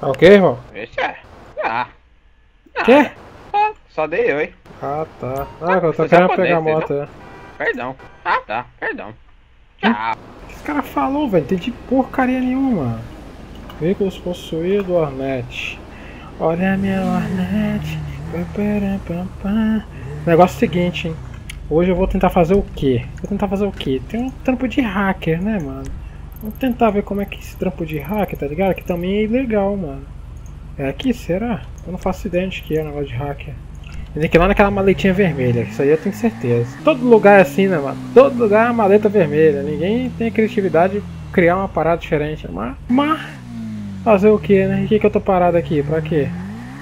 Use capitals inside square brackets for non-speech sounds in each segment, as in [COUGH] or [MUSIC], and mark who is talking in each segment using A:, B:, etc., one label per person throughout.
A: Tá ok, irmão?
B: Esse é. Ah.
A: Quê?
B: Só, só dei oi.
A: Ah, tá. Ah, eu tô
B: Você
A: querendo pegar a moto. é.
B: Perdão. Ah, tá. Perdão. Tchau.
A: O que esse cara falou, velho? Não entendi porcaria nenhuma. Veículos possuídos, Hornet. Olha a minha pam. Negócio é o seguinte, hein? Hoje eu vou tentar fazer o quê? Vou tentar fazer o quê? Tem um trampo de hacker, né, mano? Vamos tentar ver como é que esse trampo de hacker, tá ligado? Que também é ilegal, mano. É aqui, será? Eu não faço ideia de que é o negócio de hacker. Tem que ir lá naquela maletinha vermelha, isso aí eu tenho certeza. Todo lugar é assim, né, mano? Todo lugar é uma maleta vermelha. Ninguém tem a criatividade de criar uma parada diferente. Mas, mas fazer o que, né? E que, que eu tô parado aqui? Pra quê?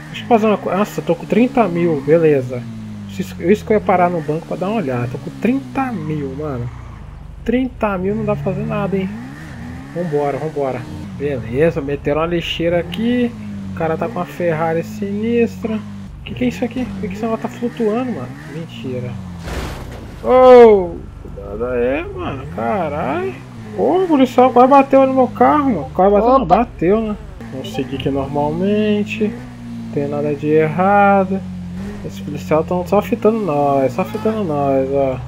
A: Deixa eu fazer uma coisa. Nossa, tô com 30 mil, beleza. Isso, isso que eu ia parar no banco pra dar uma olhada. Tô com 30 mil, mano. 30 mil não dá pra fazer nada, hein? Vambora, vambora. Beleza, meteram uma lixeira aqui. O cara tá com uma Ferrari sinistra. O que, que é isso aqui? Por que, que essa ela tá flutuando, mano? Mentira. Oh! Cuidado aí, mano. Caralho. O policial quase bateu no meu carro, mano. Quase bateu, não, bateu, né? Vamos seguir aqui normalmente. Não tem nada de errado. Esses policiais estão só fitando nós, só fitando nós, ó.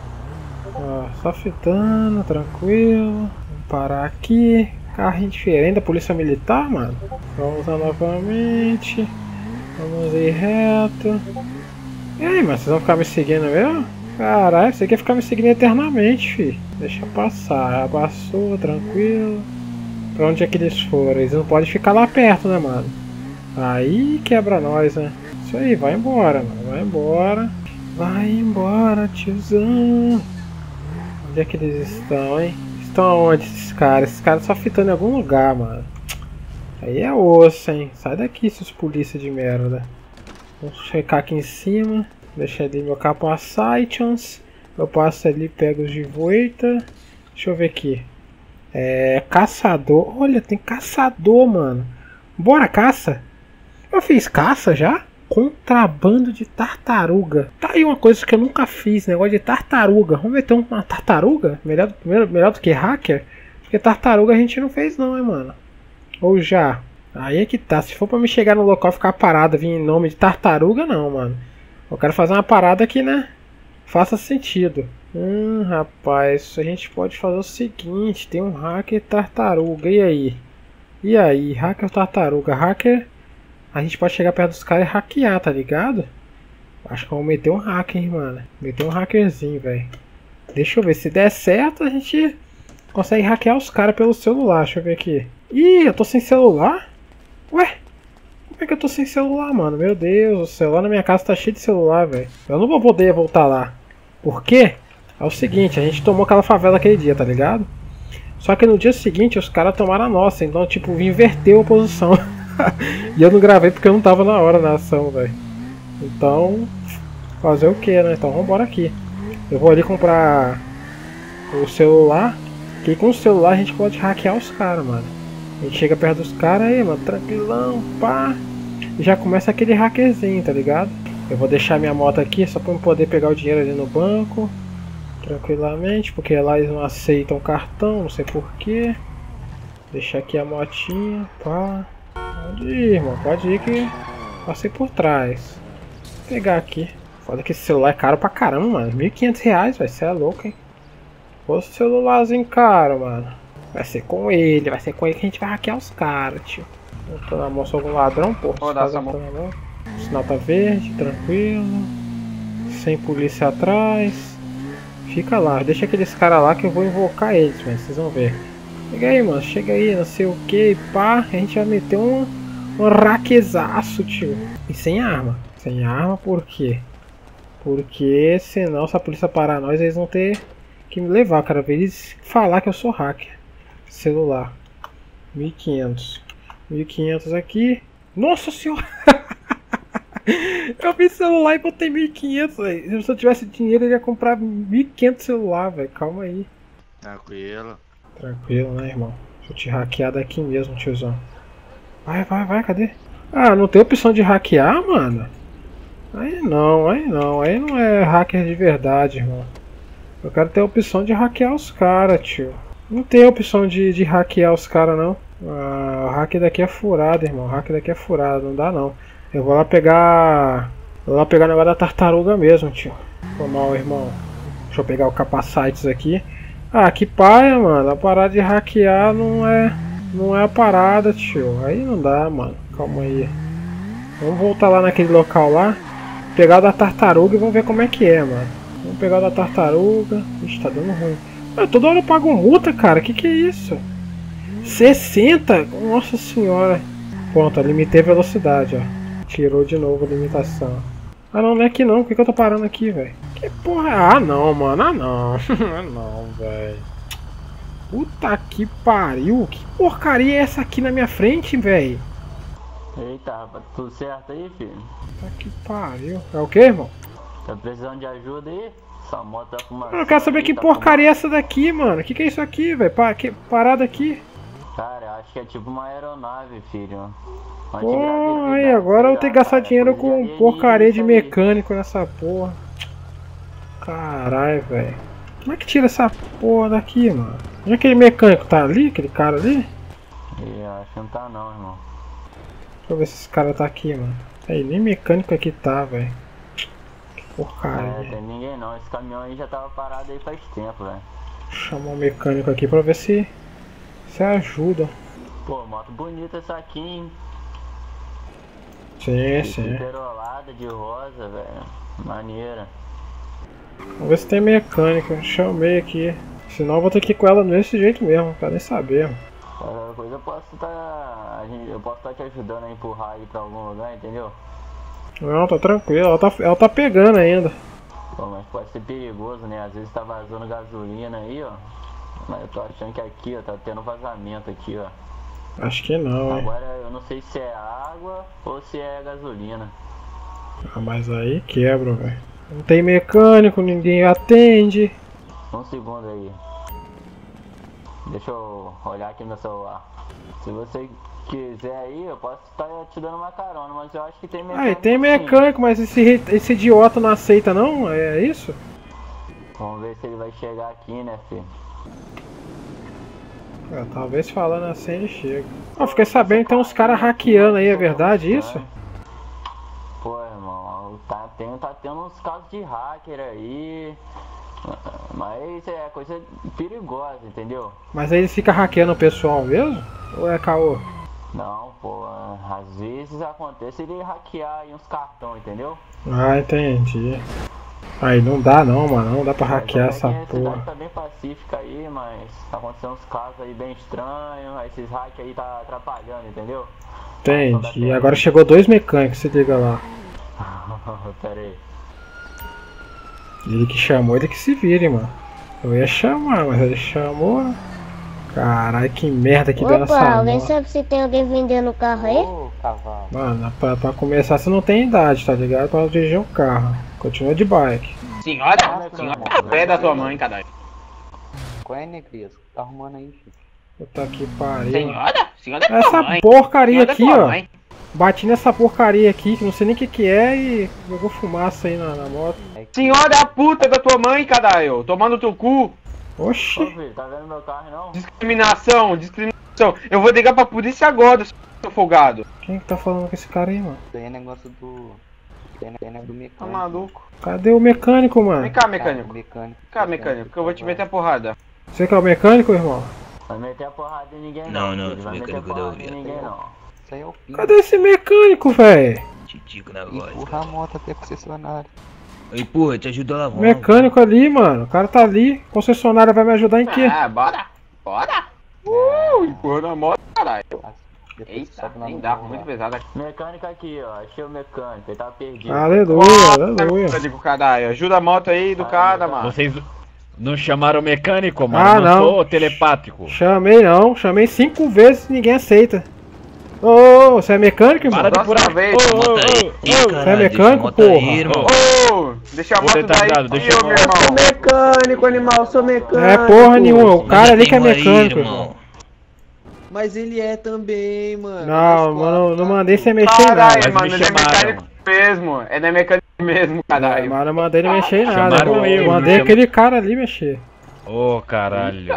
A: ó. Só fitando, tranquilo. Parar aqui. Carrinho diferente da polícia militar, mano. Vamos lá novamente. Vamos ir reto. E aí, mano, vocês vão ficar me seguindo mesmo? Caralho, você quer ficar me seguindo eternamente, fi. Deixa passar. Passou, tranquilo. Pra onde é que eles foram? Eles não podem ficar lá perto, né, mano? Aí quebra nós, né? Isso aí, vai embora, mano. Vai embora. Vai embora, tiozão. Onde é que eles estão, hein? Estão onde esses caras? Esses caras só fitando em algum lugar, mano. Aí é osso, hein? Sai daqui, seus polícia de merda. Vamos checar aqui em cima. Deixa ali meu chance. Eu passo ali, pego os de voita. Deixa eu ver aqui. É. Caçador. Olha, tem caçador, mano. Bora, caça. Eu fiz caça já? Contrabando de tartaruga. Tá aí uma coisa que eu nunca fiz, negócio de tartaruga. Vamos meter uma tartaruga? Melhor, melhor, melhor do que hacker? Porque tartaruga a gente não fez não, hein, mano. Ou já? Aí é que tá. Se for pra me chegar no local ficar parado, vir em nome de tartaruga, não, mano. Eu quero fazer uma parada que, né? Faça sentido. Hum, rapaz, a gente pode fazer o seguinte: tem um hacker tartaruga. E aí? E aí? Hacker tartaruga? Hacker. A gente pode chegar perto dos caras e hackear, tá ligado? Acho que eu vou meter um hacker, hein, mano. Meter um hackerzinho, velho. Deixa eu ver. Se der certo, a gente consegue hackear os caras pelo celular. Deixa eu ver aqui. Ih, eu tô sem celular? Ué? Como é que eu tô sem celular, mano? Meu Deus, o celular na minha casa tá cheio de celular, velho. Eu não vou poder voltar lá. Por quê? É o seguinte, a gente tomou aquela favela aquele dia, tá ligado? Só que no dia seguinte os caras tomaram a nossa, então tipo, inverteu a posição. [LAUGHS] [LAUGHS] e eu não gravei porque eu não tava na hora na ação, velho. Então, fazer o que, né? Então vambora aqui. Eu vou ali comprar o celular, que com o celular a gente pode hackear os caras, mano. A gente chega perto dos caras aí, mano, tranquilão, pá. E já começa aquele hackerzinho, tá ligado? Eu vou deixar minha moto aqui só pra eu poder pegar o dinheiro ali no banco. Tranquilamente, porque lá eles não aceitam cartão, não sei porquê. Deixar aqui a motinha, pá. Pode ir, irmão, pode ir que passei por trás. Vou pegar aqui. Foda que esse celular é caro pra caramba, mano. 1.500 reais, vai ser é louco, hein. Fosse celularzinho caro, mano. Vai ser com ele, vai ser com ele que a gente vai hackear os caras, tio. Tô na mão, algum ladrão, pô.
B: Vou dar essa mão.
A: O sinal tá verde, tranquilo. Sem polícia atrás. Fica lá, deixa aqueles caras lá que eu vou invocar eles, mas vocês vão ver. Chega aí, mano, chega aí, não sei o que, pá. A gente vai meter um, um raquezaço, tio. E sem arma. Sem arma por quê? Porque senão, se a polícia parar nós, eles vão ter que me levar, cara. Pra eles falar que eu sou hacker. Celular. 1500. 1500 aqui. Nossa senhora! [LAUGHS] eu vi celular e botei 1500, velho. Se eu tivesse dinheiro, eu ia comprar 1500 celular, velho. Calma aí.
B: Tranquilo.
A: Tranquilo, né, irmão? Deixa eu te hackear daqui mesmo, tiozão. Vai, vai, vai, cadê? Ah, não tem opção de hackear, mano? Aí não, aí não. Aí não é hacker de verdade, irmão. Eu quero ter a opção de hackear os caras, tio. Não tem opção de, de hackear os caras, não. Ah, o hack daqui é furado, irmão. O hack daqui é furado, não dá não. Eu vou lá pegar. Vou lá pegar o negócio da tartaruga mesmo, tio. Foi mal, irmão. Deixa eu pegar o capacites aqui. Ah, que paia, mano. A parada de hackear não é. Não é a parada, tio. Aí não dá, mano. Calma aí. Vamos voltar lá naquele local lá. Pegar o da tartaruga e vamos ver como é que é, mano. Vamos pegar o da tartaruga. Ixi, tá dando ruim. Ah, toda hora eu pago multa, cara. Que que é isso? 60? Nossa senhora. Pronto, limitei a velocidade, ó. Tirou de novo a limitação. Ah não, não é aqui não. Por que, que eu tô parando aqui, velho? Que porra. Ah não, mano. Ah não. [LAUGHS] ah não, velho. Puta que pariu. Que porcaria é essa aqui na minha frente, velho?
C: Eita, rapaz, tudo certo aí, filho?
A: Puta que pariu. É o que, irmão?
C: Tá precisando de ajuda aí? Sua moto tá com uma.
A: Eu quero saber que porcaria é essa daqui, mano. Que que é isso aqui, velho? Pa que parada aqui.
C: Cara, eu acho que é tipo uma aeronave, filho.
A: Pô, aí agora eu tenho que gastar dinheiro com porcaria de mecânico nessa porra. Caralho, velho. Como é que tira essa porra daqui, mano? Onde é aquele mecânico tá ali? Aquele cara ali?
C: Eu acho que não tá não, irmão.
A: Deixa eu ver se esse cara tá aqui, mano. Aí, nem mecânico aqui tá, velho. Que porcaria.
C: É, tem ninguém não. Esse caminhão aí já tava parado aí faz tempo, velho.
A: Chamar o mecânico aqui pra ver se. Se ajuda.
C: Pô, moto bonita essa aqui, hein?
A: Sim, sim.
C: Perolada de rosa, velho. Maneira.
A: Vamos ver se tem mecânica. Chamei aqui. Senão eu vou ter que ir com ela desse jeito mesmo, quero nem saber. Mano.
C: Qualquer coisa eu posso tá. Eu posso estar tá te ajudando a empurrar aí pra algum lugar, entendeu?
A: Não, tá tranquilo, ela tá, ela tá pegando ainda.
C: Pô, mas pode ser perigoso, né? Às vezes tá vazando gasolina aí, ó. Mas eu tô achando que aqui, ó, tá tendo vazamento aqui, ó.
A: Acho que não, hein?
C: Agora eu não sei se é água ou se é gasolina.
A: Ah, mas aí quebra, velho. Não tem mecânico, ninguém atende.
C: Um segundo aí. Deixa eu olhar aqui no meu celular. Se você quiser aí, eu posso estar te dando uma carona, mas eu acho que tem mecânico.
A: Ah, tem mecânico, sim. mas esse, esse idiota não aceita não? É isso?
C: Vamos ver se ele vai chegar aqui, né, filho?
A: É, talvez falando assim ele chega. Eu fiquei sabendo que tem uns caras hackeando aí, é verdade isso?
C: Pô, irmão, tá tendo, tá tendo uns casos de hacker aí. Mas é coisa perigosa, entendeu?
A: Mas aí eles ficam hackeando o pessoal mesmo? Ou é caô?
C: Não, pô, às vezes acontece ele hackear aí uns cartões, entendeu?
A: Ah, entendi. Aí não dá não, mano, não dá pra hackear essa
C: a
A: porra.
C: tá bem pacífica aí, mas tá acontecendo uns casos aí bem estranhos, esses hacks aí tá atrapalhando, entendeu?
A: Entendi, e agora chegou dois mecânicos, se liga lá. [LAUGHS]
C: Pera aí.
A: Ele que chamou, ele que se vire, mano. Eu ia chamar, mas ele chamou. Caralho, que merda que
D: Opa,
A: deu nessa
D: alguém
A: moto.
D: sabe se tem alguém vendendo o carro aí?
C: Cavalo.
A: Mano, pra, pra começar você não tem idade, tá ligado? Pra dirigir um carro. Continua de bike.
B: Senhora, senhora, pé da tua mãe, caralho.
E: Qual é, Negresco? Tá arrumando aí, filho?
A: Puta que pariu.
B: Senhora, senhora é tua
A: Essa
B: mãe.
A: porcaria
B: Senhora é
A: aqui,
B: tua
A: ó.
B: mãe.
A: Bati nessa porcaria aqui, que não sei nem o que que é, e jogou fumaça aí na, na moto.
B: Senhora é a puta da tua mãe, caralho. Tomando teu cu.
C: Ô,
A: Oxi.
C: filho, tá vendo meu carro não?
B: Discriminação, discriminação. Eu vou ligar pra polícia agora, seu folgado.
A: Quem que tá falando com esse cara aí, mano?
E: É negócio do. É negócio do mecânico.
B: Tá maluco?
A: Cadê o mecânico, mano?
B: Vem cá, mecânico.
E: mecânico.
B: Vem cá, mecânico, que eu vou te meter a porrada.
A: Você que é o mecânico, irmão?
C: Vai meter a porrada em ninguém
F: Não,
C: não.
F: não,
C: a
F: mecânico
C: porrada
F: da Uber.
C: ninguém não.
E: Isso aí é o fim.
A: Cadê esse mecânico, velho?
F: Titico na voz.
E: Empurra a moto até a concessionária.
F: Empurra, te ajuda lá, vamos.
A: Mecânico ali, mano. O cara tá ali. Concessionária vai me ajudar em quê?
B: Ah, bora. Bora. Uh, empurrou na moto, caralho. Eita, nem dá,
E: morro
B: muito pesado.
C: Mecânico aqui, ó. Achei o mecânico, ele tá perdido.
A: Aleluia, aleluia.
B: Mecânico, caralho. Ajuda a moto aí do cara, mano.
G: Vocês não chamaram o mecânico, mano?
A: Ah,
G: eu
A: não.
G: sou telepático.
A: Chamei não, chamei cinco vezes e ninguém aceita. Ô, ô, você é mecânico, irmão?
G: Para de furar.
B: vez.
G: Ô, ô,
F: Moto aí.
G: ô,
F: Ih,
G: ô,
F: caralho,
A: você é mecânico, porra?
F: irmão.
B: Ô, deixa a moto
G: retardado,
B: daí,
G: deixa a
B: meu irmão.
H: mecânico, animal, sou mecânico.
A: Não é porra nenhuma, o cara
F: eu
A: ali que é mecânico, irmão.
H: Mas ele é também, mano.
A: Não, mano, não
H: tá?
A: mandei você mexer em nada.
B: Caralho,
G: Mas
B: mano, ele é mecânico mesmo. Ele é mecânico mesmo, caralho.
A: Mas não mandei ele mexer em nada.
G: Eu,
A: mandei aquele cara ali mexer.
G: Ô, caralho.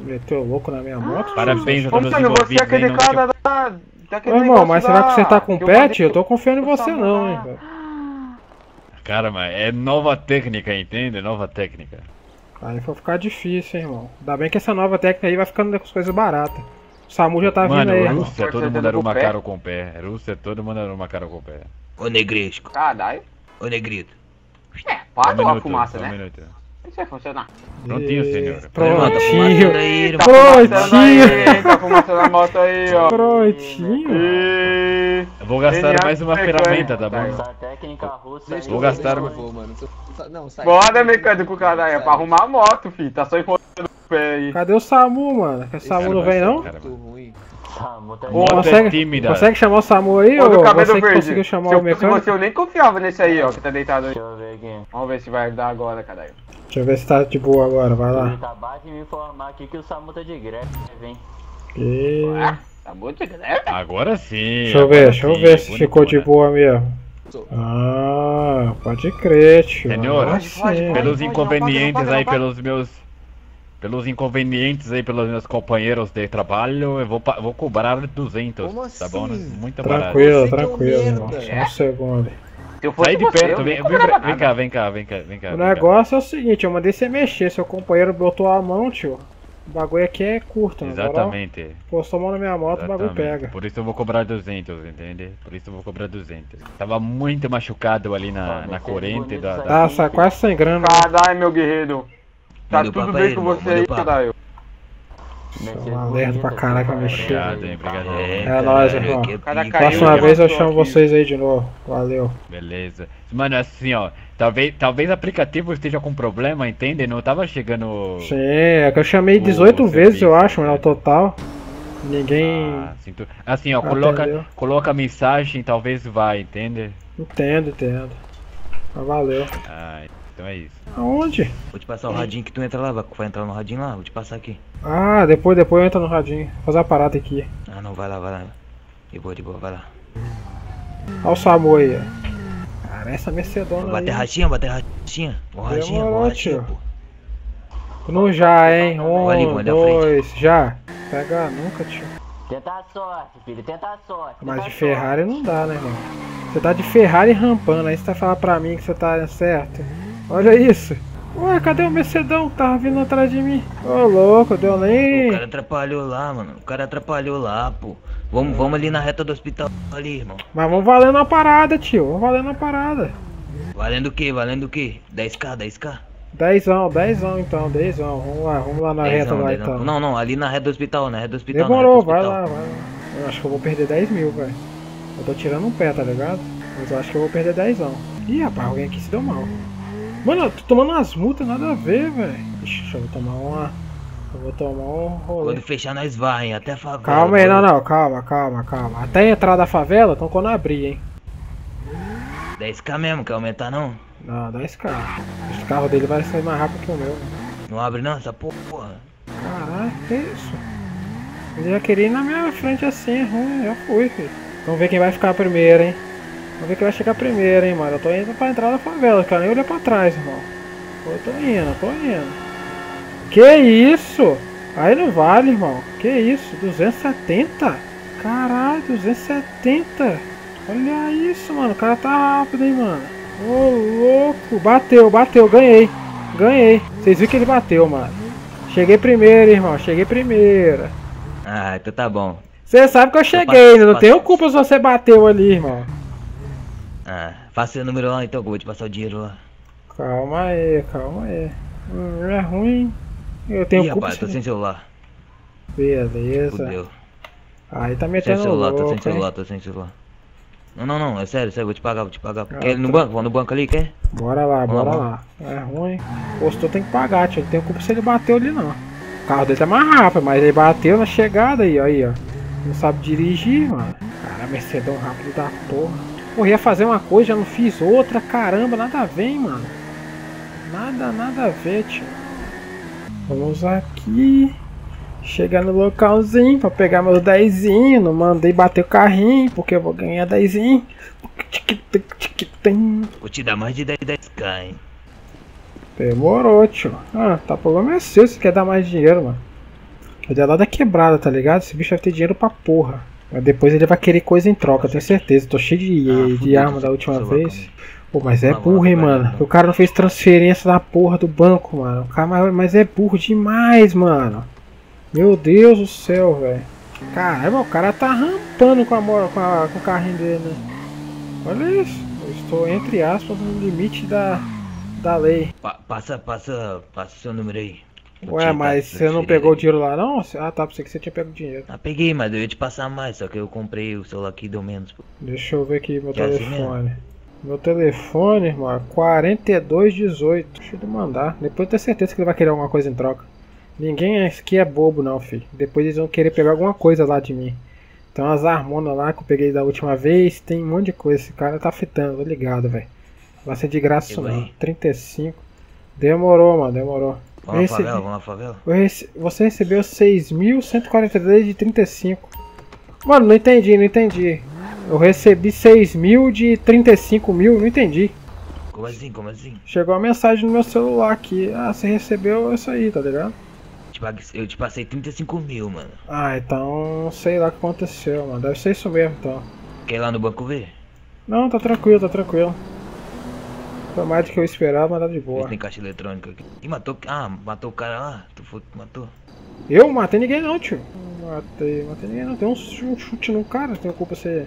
A: Meteu louco na minha moto.
G: Parabéns a todos os
B: mano, você é aquele cara da. Daquele
A: Ô, irmão, mas será que você tá com pet?
B: mandei-
A: Eu tô confiando em você não, hein,
B: Ah.
A: velho.
G: Cara, mas é nova técnica, entende? Nova técnica.
A: Aí vai ficar difícil, hein, irmão. Ainda bem que essa nova técnica aí vai ficando com as coisas baratas. O Samu já tá vindo
G: Mano,
A: aí, irmão.
G: Rússia, todo mundo era uma cara com o pé. Rússia, todo mundo era uma cara com o pé.
F: Ô negresco,
B: Caralho.
F: ô negrito.
B: É, para
G: um
B: uma
G: minuto,
B: fumaça,
G: um
B: né?
G: minuto.
B: Isso vai funcionar.
G: Prontinho, senhor.
F: A
A: Prontinho.
F: irmão.
B: Fumaçando aí,
A: Prontinho.
B: tá na moto aí, ó.
A: Prontinho.
B: E...
G: Eu vou gastar
B: Genial,
G: mais uma
B: mecânico.
G: ferramenta, tá bom?
C: Técnica russa aí.
G: Vou gastar uma-
H: eu vou, mano. Sa- sa- Não, sai.
B: Bora, mecânico, caralho. É pra arrumar a moto, filho. Tá só enrolando o pé aí.
A: Cadê o Samu, mano? Que o Samu não vem, não?
G: cara,
H: Muito ruim.
C: Samu tá
B: Ô,
G: é
A: Consegue,
G: tímida.
A: consegue chamar o Samu aí,
B: Ô, do cabelo
A: você que
B: verde.
A: conseguiu
B: Se
A: chamar
B: eu
A: o mecânico?
B: eu nem confiava nesse aí, ó, que tá deitado aí.
C: Deixa eu ver aqui.
B: Vamos ver se vai dar agora, caralho.
A: Deixa eu ver se tá de boa agora, vai lá.
C: Ele acabou de me informar aqui que o Samu tá de greve, hein?
A: E...
B: Ué, tá muito greve.
G: Agora sim.
A: Deixa eu ver, deixa eu ver se ficou de
G: né?
A: boa mesmo. Ah, pode crer, tio.
G: Senhor,
A: Agora
B: pode, pode,
A: sim.
B: pode.
G: Pelos
B: não,
G: inconvenientes
B: não,
G: aí, pelos meus. Pelos inconvenientes aí, pelos meus companheiros de trabalho, eu vou, vou cobrar 200,
H: Como
G: tá bom? né?
H: assim?
G: Muito barato.
A: Tranquilo,
H: é um
A: tranquilo, irmão.
H: merda.
A: Só um segundo.
B: Se eu fosse
G: Sai de
B: você,
G: perto,
B: eu
G: vem, vem, vem cá, vem cá, vem cá, vem cá.
A: O
G: vem cá.
A: negócio é o seguinte, eu mandei você mexer, seu companheiro botou a mão, tio. O bagulho aqui é curto, moral.
G: Exatamente.
A: Postou a mão na minha moto, o bagulho
G: exatamente.
A: pega.
G: Por isso eu vou cobrar 200, entende? Por isso eu vou cobrar 200. Tava muito machucado ali na, na
C: ser
G: corrente da.
A: Tá, sai quase sem grana.
B: Caralho, meu guerreiro. Tá tudo bem
F: aí,
B: com
F: irmão,
B: você aí, caralho.
C: Mercedes
A: uma merda pra
C: bonita,
A: caraca, mexer.
G: Obrigado, hein, obrigado.
A: É nóis, irmão.
F: é
B: O cara
F: pica.
B: caiu,
A: Próxima vez eu chamo
B: aqui.
A: vocês aí de novo. Valeu.
G: Beleza. Mano, assim, ó. Talvez, talvez o aplicativo esteja com problema, entende? Não tava chegando.
A: Sim, é que eu chamei
G: O
A: 18 vezes, eu acho, né,
G: né?
A: no total. Ninguém.
G: Ah, sinto- Assim, ó, coloca,
A: Atendeu.
G: coloca a mensagem, talvez vai, entende?
A: Entendo, entendo. Mas valeu.
G: Ah, então é isso.
A: Aonde?
F: Vou te passar o radinho que tu entra lá, vai, vai entrar no radinho lá, vou te passar aqui.
A: Ah, depois, depois eu entro no radinho. Vou fazer a parada aqui.
F: Ah não, vai lá, vai lá. De boa, de boa, vai lá.
A: Olha o Samu aí. ó. Cara, essa
F: Vou
A: Mercedona aí.
F: bater rachinha, bater rachinha. Vou rachinha,
A: Demorou,
F: vou rachinha,
A: tio.
F: pô.
A: No já, hein? Um,
F: Ali,
A: dois, já. Pega nunca, tio.
C: Tenta a sorte, filho, tenta a sorte.
A: Mas
C: tenta
A: de
C: a
A: Ferrari não dá, né, irmão? Você tá de Ferrari rampando, aí você tá falando pra mim que você tá certo. Olha isso. Ué, cadê o Mercedão que tava vindo atrás de mim? Ô, louco, deu
F: O
A: nem...
F: cara atrapalhou lá, mano. O cara atrapalhou lá, pô. Vamos, vamos ali na reta do hospital ali, irmão.
A: Mas vamos valendo a parada, tio. Vamos valendo a parada.
F: Valendo o quê? Valendo o quê? 10k, 10k?
A: Dezão, dezão então, dezão. Vamos lá, vamos lá na reta
F: Dezão,
A: lá
F: dezão.
A: então.
F: Não, não, ali na reta do hospital, na reta do hospital.
A: Demorou,
F: reta
A: vai
F: do
A: lá, vai lá. Eu acho que eu vou perder 10 mil, velho. Eu tô tirando um pé, tá ligado? Mas eu acho que eu vou perder 10. Ih, rapaz, alguém aqui se deu mal. Mano, eu tô tomando umas multas, nada a ver, velho. Ixi, eu tomar uma. Eu vou tomar um rolê.
F: Quando fechar, nós vai, hein? Até a favela.
A: Calma aí, não, não, calma, calma, calma. Até entrar da favela, então quando abrir, hein?
F: 10k mesmo, quer aumentar não?
A: Não, 10k. Esse carro dele vai sair mais rápido que o meu.
F: Não abre não, essa porra.
A: Caralho, que isso? Ele já queria ir na minha frente assim, é ruim, já fui, filho. Vamos ver quem vai ficar primeiro, hein? Vamos ver quem vai chegar primeiro, hein, mano. Eu tô indo pra entrar da favela, cara. Nem olhar pra trás, irmão. Eu tô indo, tô indo. Que isso? Aí não vale, irmão. Que isso? 270? Caralho, 270. Olha isso, mano. O cara tá rápido, hein, mano. Ô, louco. Bateu, bateu. Ganhei. Ganhei. Vocês viram que ele bateu, mano. Cheguei primeiro, irmão. Cheguei primeiro.
F: Ah, então tá bom.
A: Você sabe que eu cheguei, né? Não tenho culpa se você bateu ali, irmão.
F: Ah, faça seu número lá então, que eu vou te passar o dinheiro lá.
A: Calma aí, calma aí. Hum, é ruim. Eu tenho
F: Ih,
A: culpa.
F: rapaz, tô
A: se-
F: sem celular.
A: Beleza.
F: Fudeu.
A: Aí tá
F: Sem
A: metendo
F: celular, tô sem
A: louco, hein?
F: celular, tô sem celular. Não, não, não, é sério, sério, vou te pagar, vou te pagar.
A: Ah,
F: Quer ir no
A: tá.
F: banco? Vamos no banco ali, quer?
A: Bora lá,
F: Vamos lá,
A: bora lá. É ruim. Postou tem que pagar, tio. Não tenho culpa se ele bateu ali, não. O carro dele tá mais rápido, mas ele bateu na chegada aí, aí, ó. Não sabe dirigir, mano. Cara, Mercedão rápido da porra. Porra, ia fazer uma coisa, já não fiz outra. Caramba, nada a ver, hein, mano. Nada, nada a ver, tio. Vamos aqui. Chegar no localzinho pra pegar meus dezinho. Não mandei bater o carrinho, porque eu vou ganhar dezinho.
F: Vou te dar mais de 10, 10k, hein?
A: Demorou, tio. Ah, tá problema é seu se quer dar mais dinheiro, mano. É lá da quebrada, tá ligado? Esse bicho vai ter dinheiro pra porra. Mas depois ele vai querer coisa em troca, tenho certeza. Tô cheio de,
F: Ah,
A: de
F: fudeu,
A: arma da última vez. Pô, mas é burro, hein, mano. O cara não fez transferência da porra do banco, mano. O cara, mas- é burro demais, mano. Meu Deus do céu, velho. Caramba, o cara tá rampando com, a, com, a- com o carrinho dele, né? Olha isso. Eu estou, entre aspas, no limite da, da lei.
F: Pa- passa, passa, passa o seu número aí.
A: Ué, mas você não pegou o dinheiro lá, não? Ah, tá. Pensei que você tinha pego o dinheiro.
F: Ah, peguei, mas eu ia te passar mais, só que eu comprei o celular aqui deu menos. pô.
A: Deixa eu ver aqui meu
F: É assim
A: telefone. Meu telefone, irmão, é 4218. Deixa ele mandar. Depois eu tenho certeza que ele vai querer alguma coisa em troca. Ninguém aqui é bobo não, filho. Depois eles vão querer pegar alguma coisa lá de mim. Tem umas harmonas lá que eu peguei da última vez. Tem um monte de coisa. Esse cara tá fitando, tô ligado, velho. Vai ser de graça não.
F: aí?
A: 35. Demorou, mano, demorou.
F: Vamos na favela, vamos na favela.
A: rece- Você recebeu 6.143 de 35. Mano, não entendi, não entendi. Eu recebi 6 mil de 35 mil, não entendi.
F: Como assim, como assim?
A: Chegou uma mensagem no meu celular aqui. Ah, você recebeu isso aí, tá ligado?
F: Pague- Eu te passei 35 mil, mano.
A: Ah, então sei lá o que aconteceu, mano. Deve ser isso mesmo, então.
F: Quer ir lá no banco ver?
A: Não, tá tranquilo, tá tranquilo. Foi mais do que eu esperava, mas tá de boa.
F: tem caixa eletrônica aqui. Ih, matou. Ah, matou o cara lá? Tu foi, matou?
A: Eu matei ninguém não, tio. Matei, matei ninguém não. Tem um chute, um chute no cara, tem culpa ser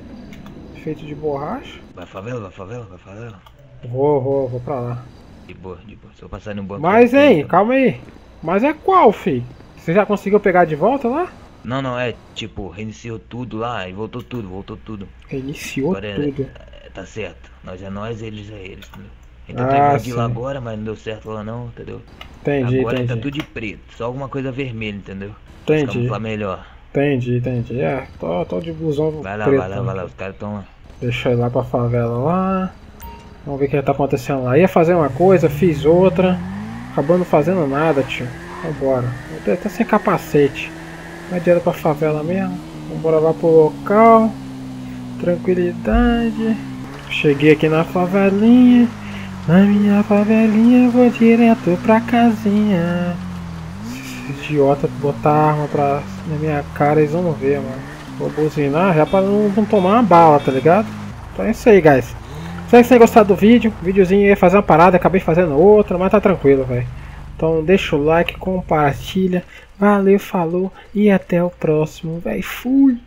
A: feito de borracha.
F: Vai favela, vai favela, vai favela.
A: Vou, vou, vou pra lá.
F: De boa, de boa. Se eu passar no banco.
A: Mas, hein, calma aí. Mas é qual, fi? Você já conseguiu pegar de volta lá?
F: Não, não, é tipo, reiniciou tudo lá e voltou tudo, voltou tudo.
A: Reiniciou
F: Agora é-
A: tudo.
F: é, tá certo. Nós é nós, eles é eles, entendeu?
A: Ah,
F: terminou de ir lá
A: sim.
F: agora, mas não deu certo lá não, entendeu?
A: Entendi,
F: agora tá
A: entendi.
F: tudo de preto, só alguma coisa vermelha, entendeu? Pra
A: Entendi,
F: camuflar melhor.
A: entendi, entendi. É, tô, tô de busão
F: Vai lá,
A: preto.
F: vai lá, vai lá, os caras tão lá.
A: Deixa eu ir lá pra favela lá. Vamos ver o que tá acontecendo lá. Ia fazer uma coisa, fiz outra. Acabando não fazendo nada, tio. Vambora. Eu tô até sem capacete. Vai direto pra favela mesmo. Vambora lá pro local. Tranquilidade. Cheguei aqui na favelinha. Na minha favelinha vou direto pra casinha. Se esse idiota botar arma pra, na minha cara, eles vão ver, mano. Vou buzinar já pra não, não tomar uma bala, tá ligado? Então é isso aí, guys. Espero que vocês gostado do vídeo. O videozinho ia fazer uma parada, acabei fazendo outra, mas tá tranquilo, velho. Então deixa o like, compartilha. Valeu, falou e até o próximo, velho. Fui!